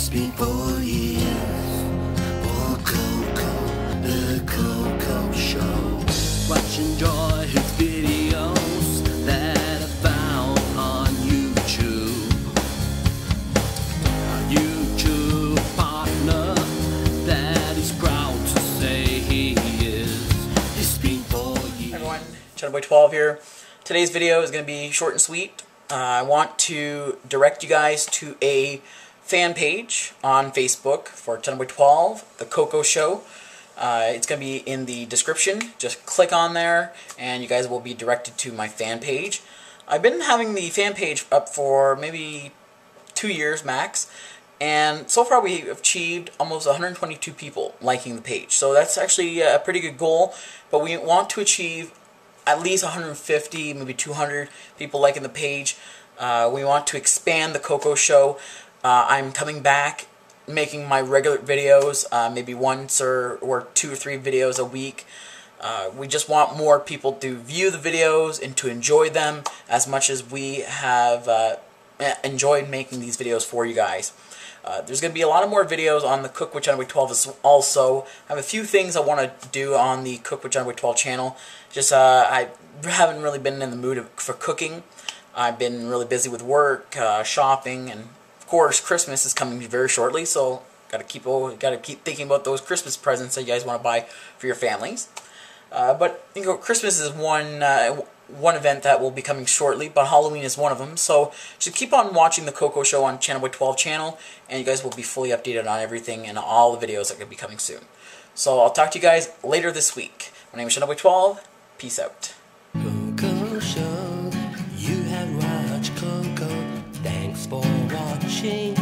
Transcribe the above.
It's been four years for Coco, the Coco Show. Watch enjoy his videos that I found on YouTube. A YouTube partner that he's proud to say he is. It's been four years. everyone, Boy 12 here. Today's video is going to be short and sweet. Uh, I want to direct you guys to a fan page on Facebook for Boy 12, The Coco Show. Uh, it's going to be in the description. Just click on there and you guys will be directed to my fan page. I've been having the fan page up for maybe two years max. And so far we've achieved almost 122 people liking the page. So that's actually a pretty good goal. But we want to achieve at least 150, maybe 200 people liking the page. Uh, we want to expand the Coco Show. Uh, I'm coming back making my regular videos, uh, maybe once or, or two or three videos a week. Uh, we just want more people to view the videos and to enjoy them as much as we have uh, enjoyed making these videos for you guys. Uh, there's going to be a lot of more videos on the Cook with John Wick 12 as also. I have a few things I want to do on the Cook with John Wick 12 channel. Just uh, I haven't really been in the mood of, for cooking. I've been really busy with work, uh, shopping, and course Christmas is coming very shortly. So got to keep got to keep thinking about those Christmas presents that you guys want to buy for your families. Uh, but you know, Christmas is one uh, one event that will be coming shortly, but Halloween is one of them. So just keep on watching the Coco Show on Chathamboy12 channel, and you guys will be fully updated on everything and all the videos that to be coming soon. So I'll talk to you guys later this week. My name is Chathamboy12. Peace out. cheio